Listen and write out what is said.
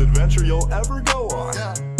adventure you'll ever go on. Yeah.